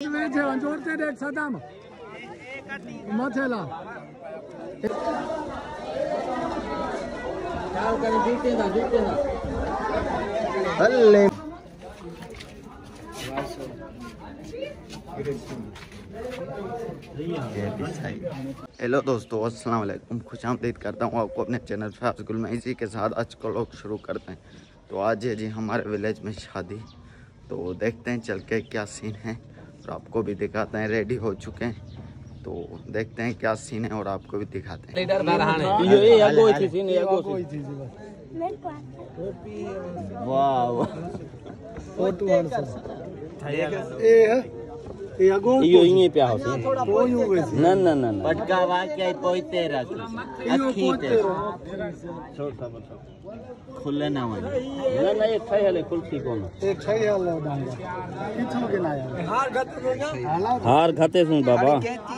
છે જોરતે દેખ સદામ મથેલા हल्ले हेलो दोस्तों अस्सलाम वालेकुम खुश आमदीद करता हूँ आपको अपने चैनल फाफगुल में इसी के साथ आज को लोग शुरू करते हैं तो आज है जी हमारे विलेज में शादी तो देखते हैं चल के क्या सीन है और आपको भी दिखाते हैं रेडी हो चुके हैं। तो देखते हैं क्या सीन है और आपको भी दिखाते हैं। वाह iyo inge pya hosi na na na na पटकावा क्या कोई तेरा अखी खुले ना मन na na ye thai hale kulsi kono har khate sun baba ना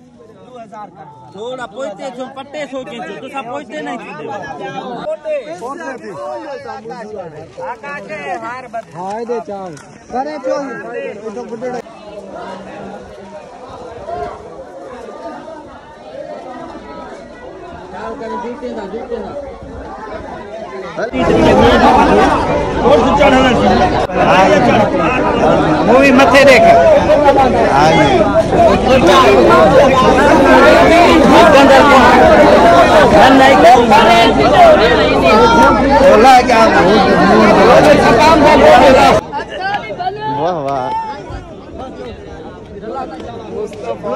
थोड़ा पहुँचते छो पट्टे सो के छो तो तुसा पहुँचते नहीं छे पहुँचते आकाश है हार बद। हाय दे चाव करे छो तो बुडड़ा चाव करे जीते ना जीते ना। और सुचड़ है ना हाय। चढ़ मूवी मथे देखे। हाँ जी बोला क्या वाह वाह मुस्तफ़ा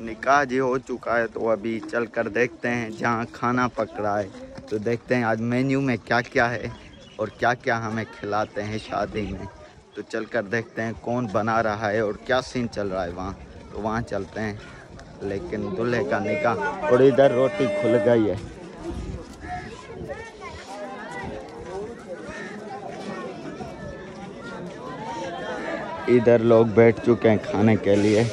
निकाह जी हो चुका है तो अभी चल कर देखते हैं जहाँ खाना पक रहा है तो देखते हैं आज मेन्यू में क्या क्या है और क्या क्या हमें खिलाते हैं शादी में। तो चल कर देखते हैं कौन बना रहा है और क्या सीन चल रहा है वहाँ। तो वहाँ चलते हैं, लेकिन दूल्हे का निकाह और इधर रोटी खुल गई है। इधर लोग बैठ चुके हैं खाने के लिए।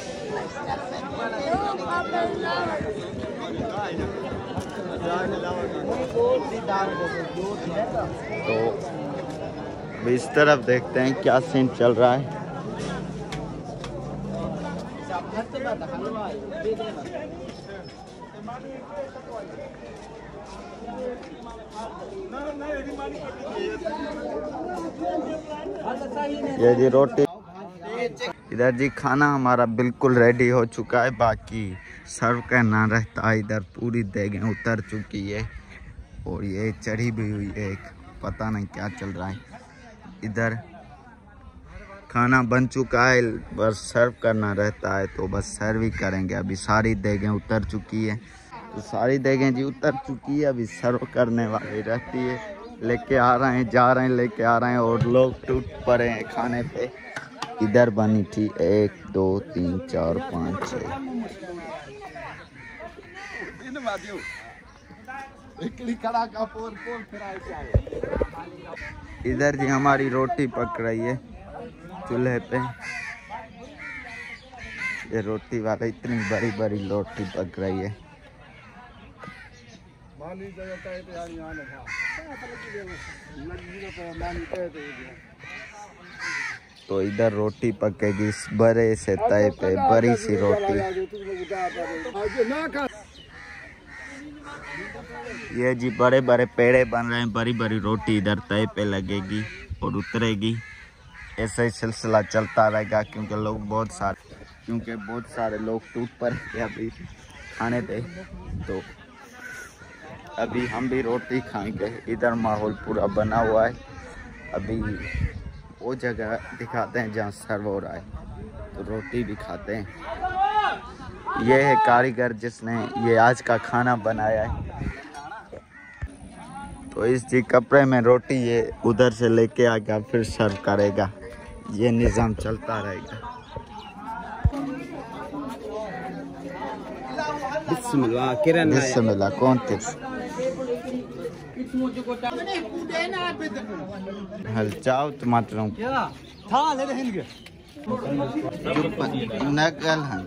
तो इस तरफ़ देखते हैं क्या सीन चल रहा है। ये जी रोटी। इधर जी खाना हमारा बिल्कुल रेडी हो चुका है, बाकी सर्व करना रहता है इधर, पूरी देगें उतर चुकी है। और ये चढ़ी भी हुई है, एक पता नहीं क्या चल रहा है। इधर खाना बन चुका है बस सर्व करना रहता है तो बस सर्व ही करेंगे। अभी सारी देगें उतर चुकी है। तो सारी देगें जी उतर चुकी है, अभी सर्व करने वाली रहती है। लेके आ रहे हैं, जा रहे हैं, लेके आ रहे हैं, और लोग टूट पड़े हैं खाने पे। इधर बनी थी एक, दो, तीन, चार, पाँच छः इधर जी हमारी रोटी पक रही है। चूल्हे पे ये रोटी वाला इतनी बड़ी बड़ी रोटी पक रही है। तो इधर रोटी पकेगी इस बड़े से तय पे, बड़ी सी रोटी। ये जी बड़े बड़े पेड़े बन रहे हैं, बड़ी बड़ी रोटी इधर तय पे लगेगी और उतरेगी। ऐसा ही सिलसिला चलता रहेगा क्योंकि लोग बहुत सारे, क्योंकि बहुत सारे लोग टूट पड़े अभी खाने पे। तो अभी हम भी रोटी खाएँगे। इधर माहौल पूरा बना हुआ है। अभी वो जगह दिखाते हैं जहाँ सर्व हो रहा है। तो रोटी भी खाते हैं। ये है कारीगर जिसने ये आज का खाना बनाया है। तो इस जी कपड़े में रोटी ये उधर से लेके आएगा फिर सर्व करेगा। ये निज़ाम चलता रहेगा। बिस्मिल्लाह, किरण बिस्मिल्लाह, कौन थे? हल चाव टमाटर हैं नकल हैं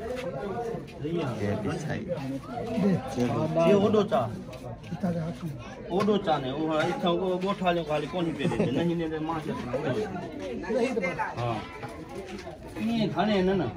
ये बिछाई ये ओडो चा ओडो चा ने वो इथा वो बोठा जो खाली कोनी पे दे नहीं ने मां से हां ये खाने न ना